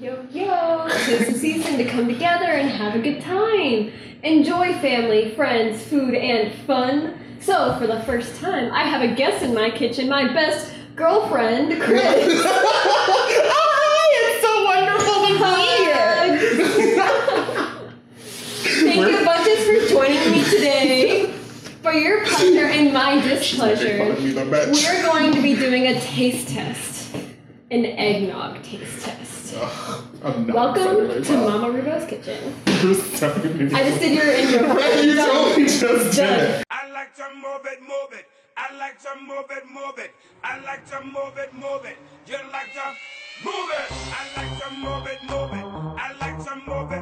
Yo, yo! It's the season to come together and have a good time. Enjoy family, friends, food, and fun. So, for the first time, I have a guest in my kitchen, my best girlfriend, Chris. Hi, it's so wonderful to be here. Thank you, Bunches, for joining me today. For your pleasure and my displeasure, we're going to be doing a taste test. An eggnog taste test. I'm Welcome to about Mama Reubo's Kitchen. it. You're so good. I just did your intro. you totally just did it. I like to move it, move it. I like to move it, move it. I like to move it, move it. You like to move it. I like to move it, move it. I like to move it.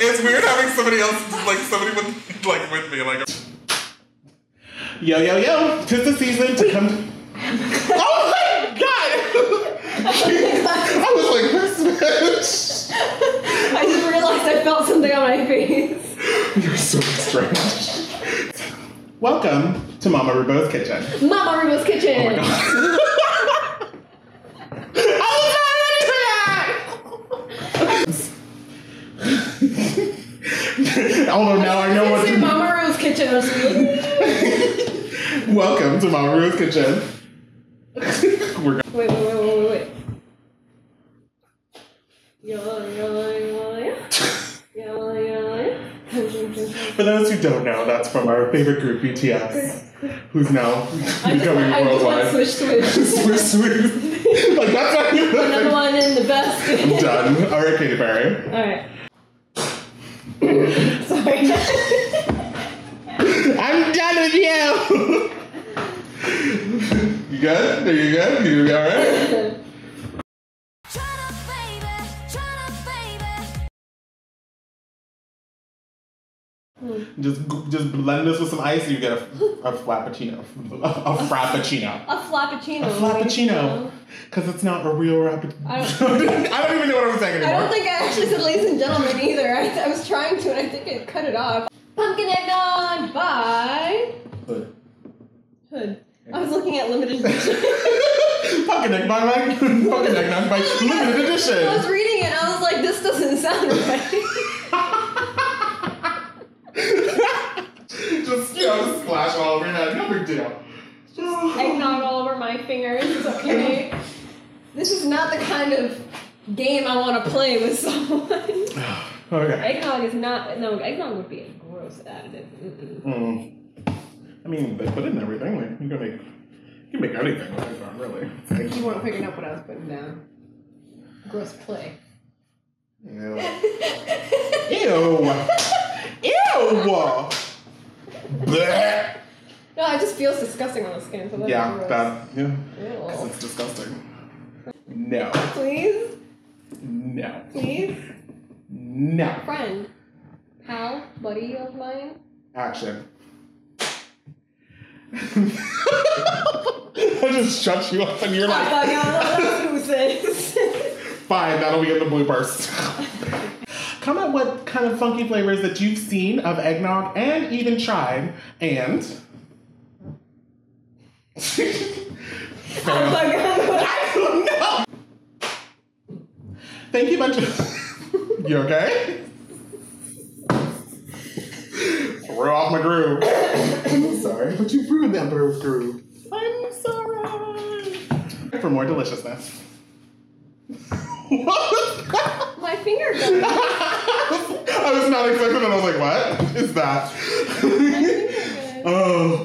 It's weird having somebody else, like somebody with, like with me, like. Yo, yo, yo! Tis the season to come. oh my god! I was like, this bitch. I just realized I felt something on my face. You're so strange. Welcome to Mama Reubo's kitchen. Mama Reubo's Kitchen. Oh my god. Oh, Although now I know what to Mama Reubo's Kitchen. I was like, Welcome to Mama Reubo's kitchen. We're wait, wait, wait, wait, wait, wait. Yaw, yaw. Yaw, yaw, yaw. For those who don't know, that's from our favorite group, BTS, who's now I becoming I just want worldwide. switch switch. Swish, swish. like that's not even the Another one in the best. I'm done. All right, Katy Perry. Alright. Sorry. I'm done with you. you good? Are you good? You all right? Hmm. Just just blend this with some ice, and you get a, a frappuccino. A, frappuccino. A flappuccino. A frappuccino. Because it's not a real rappuccino. I I don't even know what I'm saying anymore. I don't think I actually said ladies and gentlemen either. I, I was trying to and I think it cut it off. Pumpkin eggnog by Hood. Hood. I was looking at limited edition. Pumpkin egg by pumpkin egg not by limited edition. I was reading it and I was like, this doesn't sound right. just you know, just splash all over your head. No big deal. eggnog all over my fingers. It's okay. This is not the kind of game I want to play with someone. Okay. eggnog is not. No, eggnog would be a gross additive. Mm-mm. Mm. I mean, they put in everything. Like you can make, you can make anything with eggnog, really. Like, You weren't picking up what I was putting down. Gross play. Ew. Ew. Ew. Blech. No, it just feels disgusting on the skin. So Yeah, gross. that yeah. 'Cause Ew. it's disgusting. No. Please, No. please, No. friend, pal, buddy of mine. Action. I just shut you up and you're I like, thought y'all know who fine, that'll be in the bloopers. Comment what kind of funky flavors that you've seen of eggnog and even tried, and. My god. I don't know. Thank you, bunch of. you okay? Threw off my groove. I'm sorry, but you ruined that groove. groove. I'm sorry. For more deliciousness. What? My finger. I was not expecting it. I was like, what is that? Oh.